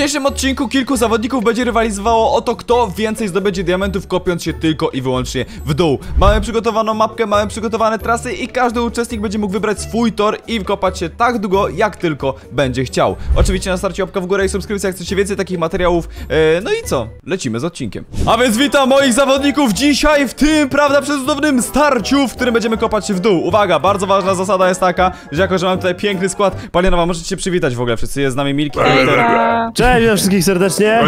dzisiejszym odcinku kilku zawodników będzie rywalizowało o to, kto więcej zdobędzie diamentów, kopiąc się tylko i wyłącznie w dół. Mamy przygotowaną mapkę, mamy przygotowane trasy i każdy uczestnik będzie mógł wybrać swój tor i kopać się tak długo, jak tylko będzie chciał. Oczywiście na starcie łapka w górę i subskrypcja, jak chcecie więcej takich materiałów. E, no i co? Lecimy z odcinkiem. A więc witam moich zawodników dzisiaj w tym, prawda, przecudownym starciu, w którym będziemy kopać się w dół. Uwaga, bardzo ważna zasada jest taka, że jako, że mam tutaj piękny skład, Palianowa, możecie się przywitać w ogóle, wszyscy jest z nami Milki, Peter, Cześć, witam wszystkich serdecznie.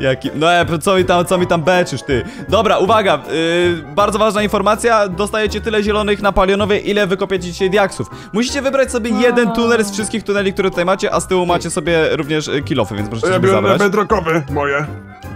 Jaki... No e, co mi tam, co mi tam beczysz, ty? Dobra, uwaga, yy, bardzo ważna informacja, dostajecie tyle zielonych na palionowie, ile wykopiecie dzisiaj diaksów. Musicie wybrać sobie jeden tunel z wszystkich tuneli, które tutaj macie, a z tyłu macie sobie również y, kilofy, więc możecie Ja sobie zabrać. bedrockowy, moje.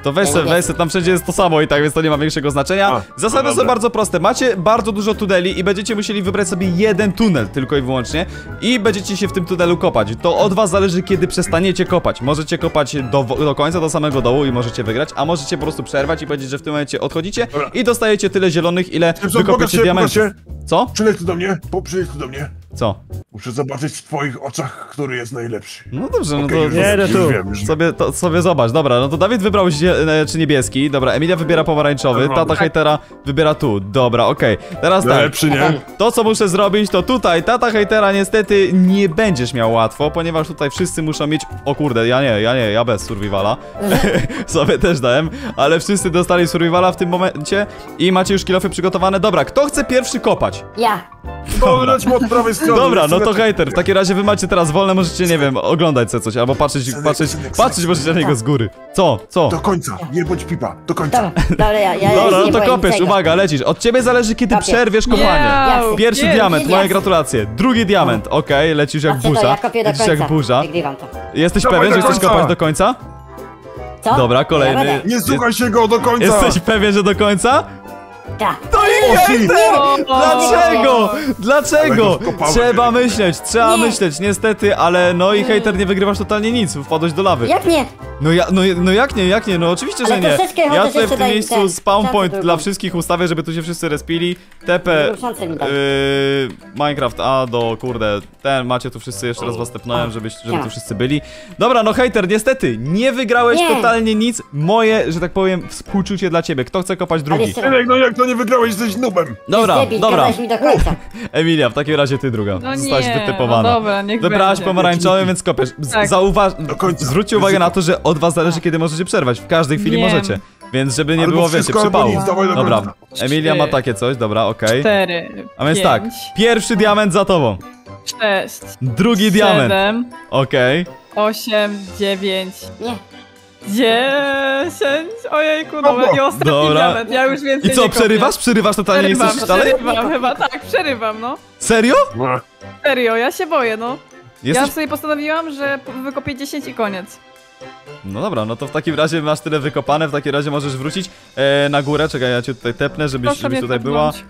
To weź se, weź se, tam wszędzie jest to samo i tak, więc to nie ma większego znaczenia. A, Zasady są bardzo proste. Macie bardzo dużo tuneli i będziecie musieli wybrać sobie jeden tunel tylko i wyłącznie i będziecie się w tym tunelu kopać. To od was zależy, kiedy przestaniecie kopać. Możecie kopać do, do końca, do samego dołu i możecie wygrać, a możecie po prostu przerwać i powiedzieć, że w tym momencie odchodzicie Dobra. i dostajecie tyle zielonych, ile pokaż wykopiecie diamentów. Co? Przyjdź tu do mnie, po, przyjdź tu do mnie. Co? Muszę zobaczyć w twoich oczach, który jest najlepszy. No dobrze, no Okej, to... już, Nie, no tu. wiem, wiem. Sobie, to, sobie zobacz, dobra, no to Dawid wybrał zie- e, czy niebieski, dobra, Emilia wybiera pomarańczowy, tata hejtera wybiera tu, dobra, okej. Teraz tak, Najlepszy, nie? to co muszę zrobić to tutaj, tata hejtera niestety nie będziesz miał łatwo, ponieważ tutaj wszyscy muszą mieć, o kurde, ja nie, ja nie, ja bez survivala, sobie też dałem, ale wszyscy dostali survivala w tym momencie i macie już kilofy przygotowane, dobra, kto chce pierwszy kopać? Ja. Dobra. Od prawej strony. Dobra, no to Synek, hejter, w takim razie wy macie teraz wolne, możecie, nie wiem, oglądać sobie coś, albo patrzeć, Synek, patrzeć, synek, synek, patrzeć możecie na niego z góry. Co, co? Do końca, nie bądź pipa, do końca. Dobra, dobra, ja, ja Dobra, nie no to kopiesz, niczego. uwaga, lecisz. Od ciebie zależy, kiedy Kopię. przerwiesz kopanie. Pierwszy Nie, diament, moje gratulacje. Drugi diament, okej, lecisz jak Patrzcie to, burza. ja kopię do Lecisz końca. jak burza. Wygrywam to. Jesteś Dawaj pewien, do że chcesz końca. kopać do końca? Co? Dobra, kolejny. Będę. Nie słuchaj się go do końca. Jesteś pewien, że do końca? Tak. To i Poszli. Dlaczego? Dlaczego? Trzeba myśleć, trzeba Nie. myśleć, niestety, ale no i hejter nie wygrywasz totalnie nic, wpadłeś do lawy. Jak nie? No, ja, no, no jak nie, jak nie, no oczywiście, Ale że nie. troszeczkę Ja chociaż tutaj w jeszcze tym daj miejscu ten, spawn point drugą. dla wszystkich ustawię, żeby tu się wszyscy respili. TP mi daj. yy, Minecraft A do kurde, ten macie tu wszyscy, jeszcze raz was tepnąłem, żebyś, żeby Siema. tu wszyscy byli. Dobra, no hejter, niestety, nie wygrałeś Nie. totalnie nic. Moje, że tak powiem, współczucie dla ciebie. Kto chce kopać drugi? jeszcze raz. Synek, no jak to nie wygrałeś, jesteś nubem. Dobra, Debil, dobra. gadałeś mi do końca. Emilia, w takim razie ty druga. No Zostałaś nie, wytypowana. no dobra, niech Wybrałaś będzie. pomarańczowy, więc kopiesz. Z- Tak. Zauważ... końca. Zwróćcie uwagę na to, że od was zależy, kiedy możecie przerwać. W każdej chwili Wiem. możecie. Więc żeby nie Albo było, wiecie, wszystko, albo przypału. nic, dawaj do Dobra. Emilia ma takie coś, dobra, okej. Cztery, A więc pięć, tak, pierwszy diament za tobą. sześć, Drugi diament, siedem, okej. osiem, dziewięć, Nie. Dziesięć, ojejku, dobra, i ostatni Dobra. diament, ja już więcej I co, nie przerywasz? Przerywasz totalnie, nie Przerywam, chcesz dalej? przerywam, chyba tak, przerywam, no. Serio? No. Serio, ja się boję, no. Ja Jesteś... sobie postanowiłam, że wykopię 10 i koniec. No dobra, no to w takim razie masz tyle wykopane, w takim razie możesz wrócić e, na górę, czekaj, ja cię tutaj tepnę, żebyś, Proszę żebyś mnie tutaj była. tepnąć.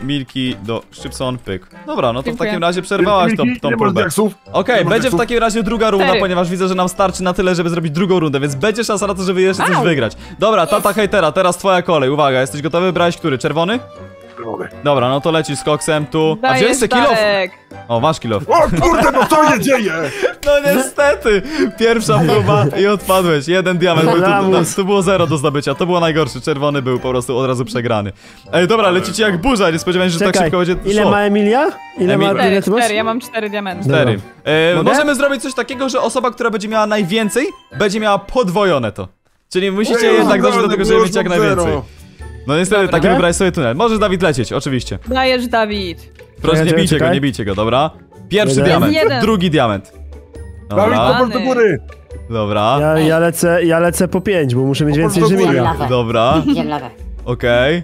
E, Milki do Szczypson, pyk. Dobra, no to w Dziękuję. takim razie przerwałaś tą, Milki, tą nie masz próbę. diaksów? Okej, Nie ma będzie w diaksów? takim razie druga runda, Cztery. ponieważ widzę, że nam starczy na tyle, żeby zrobić drugą rundę, więc będzie szansa na to, żeby jeszcze coś wygrać. Dobra, tata hejtera, teraz twoja kolej, uwaga, jesteś gotowy? Brałeś który? Czerwony? Czerwony. Dobra, no to lecisz z koksem tu. A wziąłeś sobie kilof? O, masz kilof. O kurde, no co się dzieje? No niestety! Pierwsza próba i odpadłeś. Jeden diament, był tu, tu było zero do zdobycia. To było najgorsze. Czerwony był po prostu od razu przegrany. Ej, dobra, lecicie jak burza. Nie spodziewałem się, że tak Czekaj, szybko będzie ile szło. ma Emilia? Ile Emil- ma Cztery, ile ty masz? cztery, ja mam cztery diamenty. Cztery. E, Mogę? możemy zrobić coś takiego, że osoba, która będzie miała najwięcej, będzie miała podwojone to. Czyli musicie Ej, jednak dążyć do no, tego, no, żeby mieć jak najwięcej. No niestety, Dobra. taki wybrałeś sobie tunel. Możesz, Dawid, lecieć, oczywiście. Dajesz Dawid. Proszę, nie bijcie go, czekaj. nie bijcie go, dobra? Pierwszy Jeden. diament, Jeden. drugi diament. Dawid, Dobra, do góry. dobra, Ja, ja, lecę, ja lecę po pięć, bo muszę mieć więcej niż. Lawę. dobra, lawę. okej.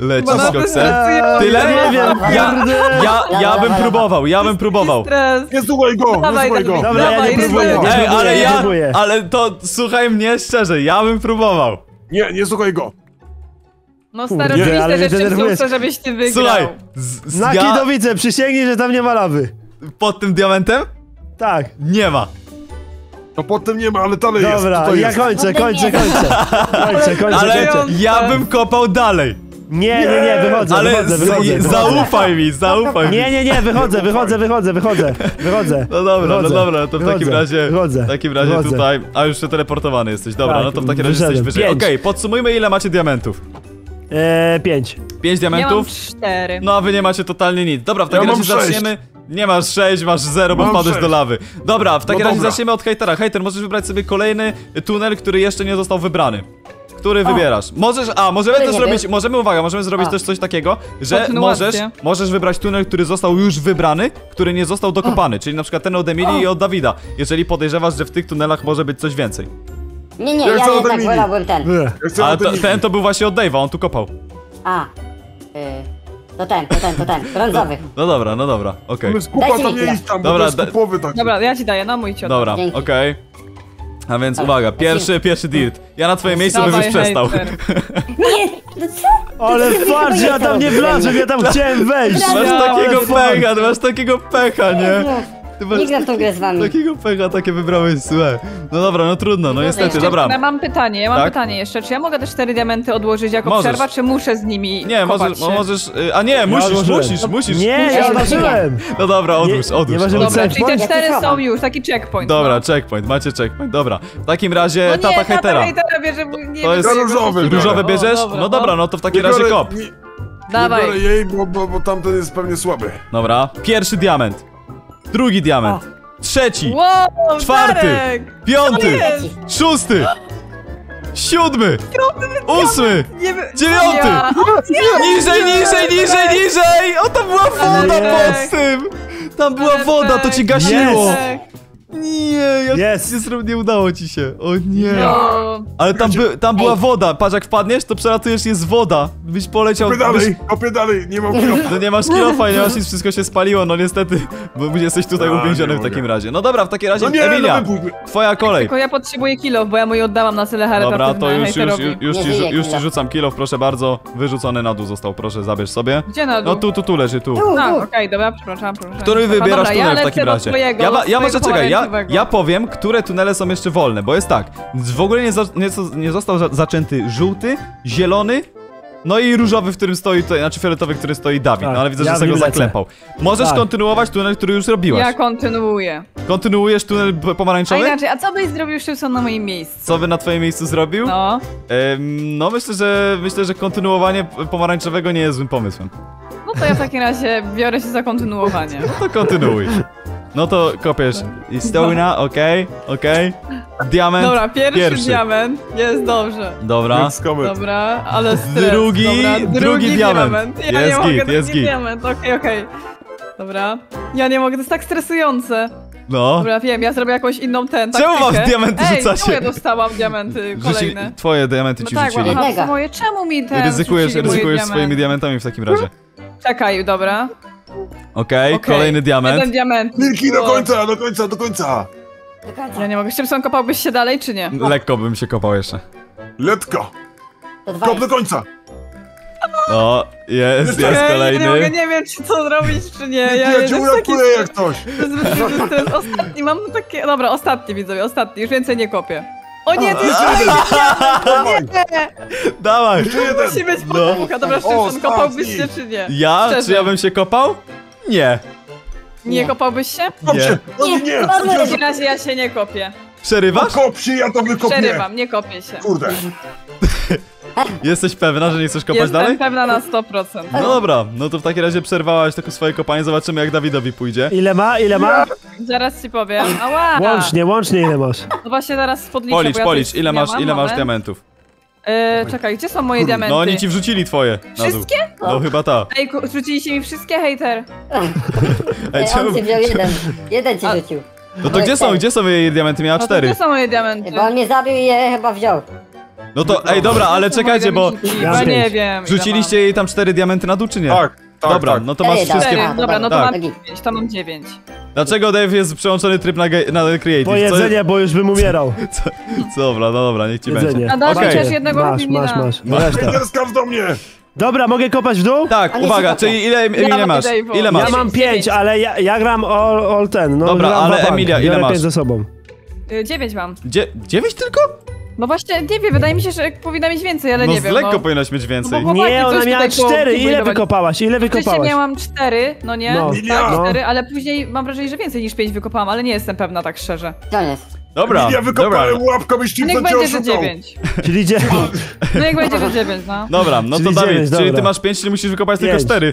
Lecisz Chyba z na to koksem. stresuję. Tyle? Nie wiem, Ja, ja, ja bym próbował, ja bym próbował. Stres. Nie słuchaj go, nie Dawaj, słuchaj go. Dawid. Dobra, ja Dawaj, nie próbuję, nie Ej, próbuję, ale nie ja, próbuję. ale to słuchaj mnie szczerze, ja bym próbował. Nie, nie słuchaj go. No stary, Kurde, ale mnie rzeczy denerwujesz. chcę, żebyś ty wygrał. Słuchaj, z, z, Na ja kidowice, przysięgnij, że tam nie ma lawy. pod tym diamentem Tak, nie ma. No potem nie ma, ale dalej jest. dobra, tutaj ja jest. kończę, kończę, kończę. Kończę, kończę, Ale kończę. ja bym kopał dalej. Nie, nie, nie, wychodzę, Ale wychodzę, z- wychodzę. wychodzę. zaufaj mi, zaufaj mi. Nie, nie, nie, wychodzę, wychodzę, wychodzę, wychodzę, wychodzę. No dobra, no Wychodzę, dobra, to w takim wychodzę, razie, wychodzę, w takim razie wychodzę. tutaj, a już teleportowany jesteś, dobra, Tak, no to w takim razie jesteś wyszedłem. wyżej. Okej, Pięć. podsumujmy ile macie diamentów. Eee, pięć. Pięć Ja mam diamentów? cztery. No a wy nie macie totalnie nic. Dobra, w takim Ja razie zaczniemy. Nie masz 6, masz 0, bo wpadłeś do lawy. Dobra, w takim No razie dobra. zaczniemy od hejtera. Hejter, możesz wybrać sobie kolejny tunel, który jeszcze nie został wybrany. Który wybierasz? Możesz, a możemy Który też zrobić, był? możemy, uwaga, możemy zrobić A. też coś takiego, że możesz, możesz wybrać tunel, który został już wybrany, który nie został dokopany, czyli na przykład ten od Emilii i od Dawida, jeżeli podejrzewasz, że w tych tunelach może być coś więcej. Nie, nie, Ja ja jednak Dominik. wolałbym ten. Ja chcę A na to, ten to był właśnie od Dave'a, on tu kopał. A. Y, to ten, to ten, to ten. Brązowy. No dobra, no dobra, okej. Okay. Tam mi nie iść tam, Dobra, bo to taki. Dobra, ja ci daję, no mój ciot. Dobra, okej. A więc Ale- uwaga, pierwszy, pierwszy dirt. Ja na twoje miejsce bym już przestał. Nie, no co? Ale nie ja tam nie wlazłem, ja tam chciałem wejść. Masz takiego ale pecha, masz takiego pecha, nie? Masz Nie gram w tą grę z wami. takiego pecha, takie wybrałeś złe. No dobra, no trudno, no niestety, dobra. Ja mam pytanie, ja mam Tak? pytanie jeszcze. Czy ja mogę te cztery diamenty odłożyć jako Możesz. przerwa, czy muszę z nimi Nie, kopać możesz, się? możesz, y, a nie, musisz, odłożyłem. musisz, musisz. Nie, ja zobaczyłem. No dobra, odłóż, Nie- odłóż. nie odłóż. Dobra, czyli te checkpoint? cztery są już, taki checkpoint. Dobra, no. checkpoint, macie checkpoint, dobra. W takim razie No tata nie, tata hejtera. hejtera bierze, nie To jest różowy. Różowy O, bierzesz? dobra, No dobra, no to w takim razie biorę- kop. Nie, nie Dawaj. biorę jej, bo, bo, bo tamten jest pewnie słaby. Dobra, pierwszy diament. Drugi diament. Trzeci. Wow, Czwarty. Darek! Piąty. Jest. Szósty. Siódmy. Ósmy. Nie Dziewiąty! Ja. Niżej, niżej, niżej, niżej! O, tam była woda pod tym! Tam była woda, to ci gasiło! Jest. nie, zro- nie udało ci się. O nie. No. Ale tam, by, tam była woda. Patrz, jak wpadniesz, to przelatujesz, jest woda. Byś poleciał... Kopię Byś, dalej, kopię dalej, nie mam kilofa. no nie masz kilofa, nie masz nic, wszystko się spaliło, no niestety. Bo jesteś tutaj A, uwięziony w takim razie. No dobra, w takim razie, No nie, Emilia, no twoja kolej. Tylko ja potrzebuję kilo, bo ja mój oddałam na cele Dobra, to już, już, już, już, ci, już ci kilo. rzucam kilof, proszę bardzo. Wyrzucony na dół został, proszę, zabierz sobie. Gdzie na dół? No tu, tu, tu leży, tu. Tu. okej, dobra, przepraszam, przepraszam. Który Dobra, wybierasz tunel w takim razie? Ja, ja może czekaj, ja, ja powiem, które tunele są jeszcze wolne, bo jest tak. W ogóle nie, za, nie, nie został za, zaczęty żółty, zielony. No i różowy, w którym stoi tutaj, znaczy fioletowy, który stoi Dawid, Tak, no ale widzę, ja że w sobie go nim lecę. zaklepał. Możesz Tak. kontynuować tunel, który już robiłaś. Ja kontynuuję. Kontynuujesz tunel p- A pomarańczowy? inaczej, a co byś zrobił, Szybson, na moim miejscu? Co by na twoim miejscu zrobił? No, Em, no myślę, że myślę, że kontynuowanie p- pomarańczowego nie jest złym pomysłem. no to ja w takim razie biorę się za kontynuowanie. To kontynuuj. No to kopiesz i Stona, okej, okej. Diament. Dobra, pierwszy, Pierwszy. diament, jest dobrze. Dobra. Więc komet. Dobra, ale stres. Drugi- Dobra, drugi drugi diament. Ja Jest nie mogę, git, drugi jest git. diament, okej, okej. Dobra, ja nie mogę, to jest tak stresujące. No. Dobra, wiem, ja zrobię jakąś inną ten Czemu taktykę. wam diamenty Ej, rzucacie? czemu ja dostałam diamenty kolejne? twoje diamenty No ci tak, rzucili. aha, moje, czemu mi ten Ryzykujesz, rzucili moje ryzykujesz diamenty? swoimi diamentami w takim razie. Czekaj, dobra. Okej, Okej, kolejny diament. Jeden diament. Milki do końca, do końca, do końca. Do końca. Ja nie mogę. Szybson, kopałbyś się dalej, czy nie? Lekko bym się kopał jeszcze. Letko, To dwa kop do jest. końca. O, jest, jest Ja nie mogę, kolejny. nie wiem, czy co zrobić, czy nie. Ja, Ja cię jest taki uratuję jak coś. To jest zbyt duży stres. Ostatni, mam takie... Dobra, ostatni widzowie, ostatni. Już więcej nie kopię. O nie, to jest Dawaj. Musi być No. podmucha. Dobra, Szybson, kopałbyś się, czy nie? Ja? Szczerze. Czy ja bym się kopał? Nie. Nie kopałbyś się? Kop Nie. się. O Nie. W takim razie ja się nie kopię. Przerywasz? kop się, ja to wykopię. Przerywam, nie kopię się. Kurde. Jesteś pewna, że nie chcesz kopać Jestem dalej? pewna na 100%. No dobra, no to w takim razie przerwałaś tylko swoje kopanie, zobaczymy jak Dawidowi pójdzie. Ile ma, ile ma? Zaraz ci powiem. Ała! Łącznie, łącznie ile masz? No właśnie teraz podliczę, Policz, policz, ile masz, ile masz diamentów? Yy, czekaj, gdzie są moje diamenty? No oni ci wrzucili twoje. Wszystkie? No chyba ta. Ej, ku- rzuciliście mi wszystkie, hejter. Ej, Ej, czemu? on ci wziął jeden. Jeden ci rzucił. No to gdzie są, gdzie są jej diamenty? Miała No cztery. gdzie są moje diamenty? Bo on mnie zabił i je chyba wziął. No to, ej dobra, ale czekajcie, bo? Ja Chyba nie wiem. wrzuciliście jej tam cztery diamenty na dół, czy nie? Tak, tak, Dobra, tak. no to masz Ej, wszystkie... Cztery, dobra, no to Tak. mam dziewięć, to mam dziewięć. Dlaczego Dave jest przełączony tryb na, ge- na creative? Po jedzenie, bo już bym umierał. Co, dobra, no dobra, niech ci Jedzenie. będzie. A daj Okej. chociaż jednego Masz, masz, masz. No reszta. Do mnie. Dobra, mogę kopać w dół? Tak, A nie uwaga, czyli ile, mam masz? Ile Ja masz? mam pięć, ale ja, ja gram all, all ten. No, Dobra, gram ale bank. Emilia, ile Biorę masz? pięć ze sobą. Y, Dziewięć mam. Dzie dziewięć tylko? No właśnie, nie wiem, wydaje mi się, że powinna mieć więcej, ale No nie z wiem. lekko no. powinnaś mieć więcej. No Nie, ona miała cztery. Ile wykopałaś? Ile Wcześniej wykopałaś? miałam cztery, no nie? No. Tak, cztery, ale później mam wrażenie, że więcej niż pięć wykopałam, ale nie jestem pewna tak szczerze. Koniec. Dobra, Ja dobra. wykopałem łapką i ścigam Niech cię będzie, że dziewięć. Czyli dziewięć. No niech będzie, że dziewięć, no. Dobra, no to Czyli Dawid, dziewięć, czyli ty dobra. masz 5, czyli musisz wykopać tylko Pięć. 4.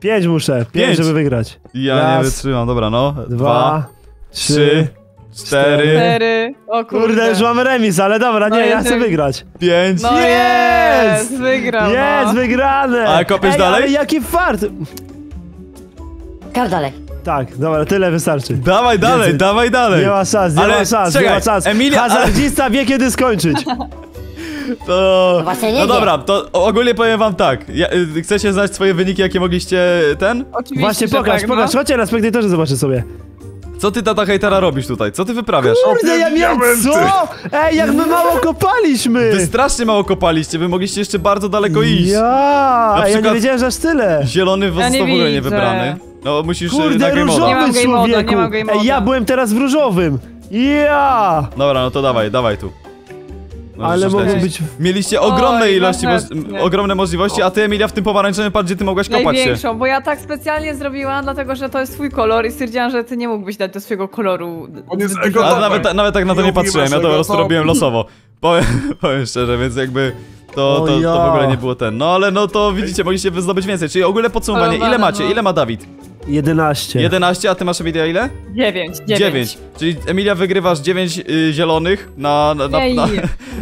Pięć muszę. Pięć, Pięć. żeby wygrać. Ja Raz, nie wytrzymam, dobra, no. Dwa, trzy, trzy, cztery, Cztery. O kurde. Kurde, już mamy remis, ale dobra, No nie, ja jest- chcę wygrać. pięć. No Jest! jest! Wygrał, Jest, no. wygrane! A kopiesz Ej, dalej? ale jaki fart! Kop dalej. Tak, dobra, tyle wystarczy. Dawaj dalej, Więcej. dawaj dalej. Nie ma szans, nie Ale ma szans, czekaj, nie ma szans. Emilia, Hazardzista wie kiedy skończyć. To... No właśnie nie No wie. dobra, to ogólnie powiem wam tak. Ja, y, chcecie znać swoje wyniki, jakie mogliście ten? Oczywiście, Właśnie że pokaż, tak, pokaż, no. chodźcie na spektatorze zobaczę sobie. Co ty tata hejtera robisz tutaj? Co ty wyprawiasz? Kurde, ja miałem co? Ej, jak my mało kopaliśmy! Wy strasznie mało kopaliście, wy mogliście jeszcze bardzo daleko iść. Ja, a ja przykład- nie wiedziałem, że aż tyle. Zielony Ja został nie w ogóle nie widzę. wybrany. No musisz na Kurde, game moda. Nie mam różowy game moda, nie człowieku. mam game Ej, ja byłem teraz w różowym. Ja! Dobra, no to dawaj, dawaj tu. Możesz Ale mogą być... Mieliście ogromne Oj, ilości, moż- ogromne możliwości, a ty Emilia w tym pomarańczowym padzie ty mogłaś kopać się. Największą, bo ja tak specjalnie zrobiłam, dlatego że to jest twój kolor i stwierdziłam, że ty nie mógłbyś dać do swojego koloru. On jest ego-. Ale nawet, nawet tak na to nie Nie patrzyłem, ja to po prostu robiłem losowo. Powiem, powiem szczerze, więc jakby to, to, to w ogóle nie było ten. No ale no to widzicie, mogliście wyzdobyć więcej. Czyli ogólne podsumowanie, ile macie? no. Ile ma Dawid? 11. 11, a ty masz Emilia ile? Dziewięć, dziewięć. 9. Czyli Emilia wygrywasz 9 y, zielonych na, na, na, na,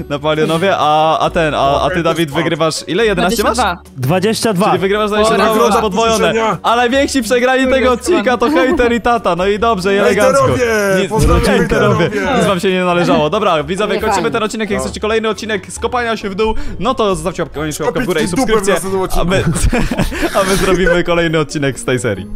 na palionowie, a, a ten, a, a ty Dawid wygrywasz ile? 11 masz? 22. 22. Czyli wygrywasz 22, Dobra. masz podwojone. Życzenia. Ale więksi przegrali tego odcinka to hejter i tata. No i dobrze, i elegancko. Hejterowie! Nic, Pozdrawiam hejterowie. Nic wam się nie należało. Dobra, widzowie, Nie kończymy fajnie. ten odcinek. Jak No. chcecie kolejny odcinek skopania się w dół, no to zostawcie łapkę łapkę w górę i w subskrypcję. następnym A my, a my zrobimy kolejny odcinek z tej serii.